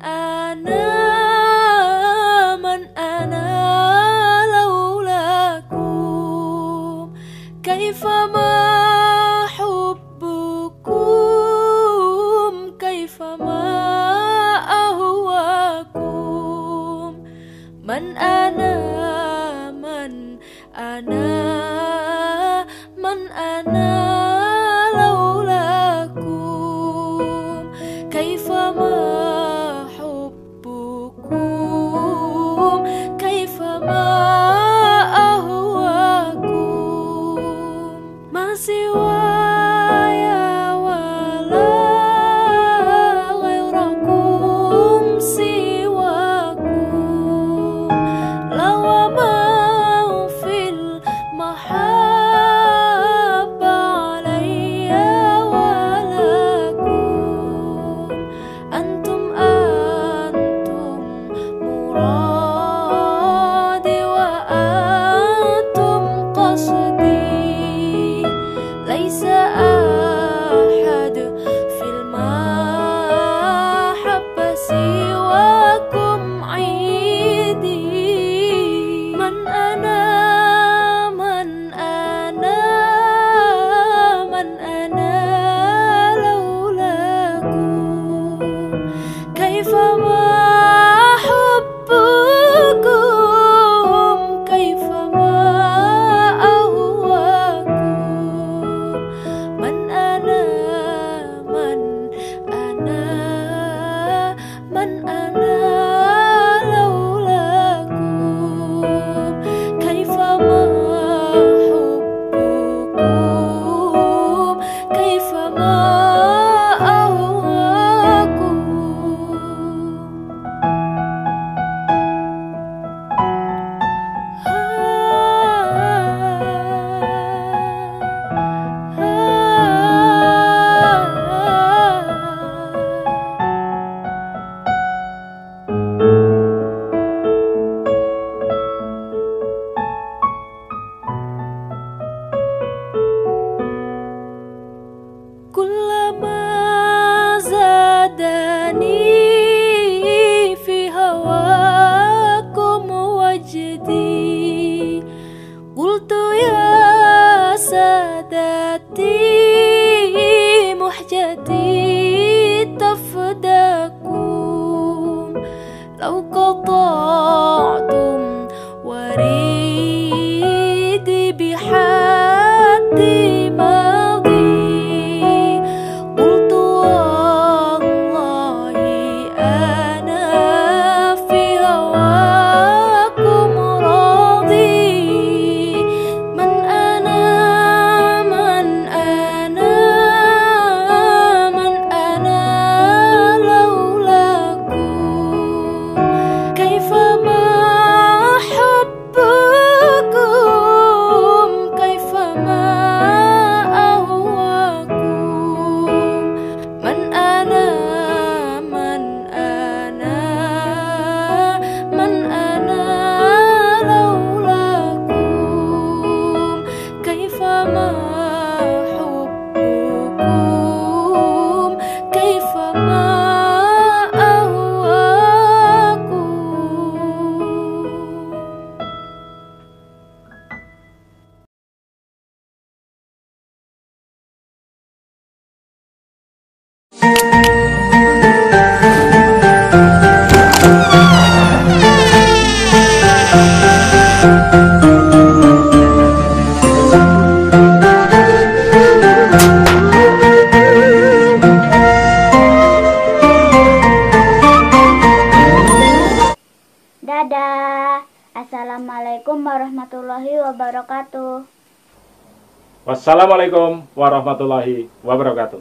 ana man ana laulakum kaifa ma hubbukum? Kaifa ma ahwakum? Man ana man Assalamualaikum warahmatullahi wabarakatuh. Wassalamualaikum warahmatullahi wabarakatuh.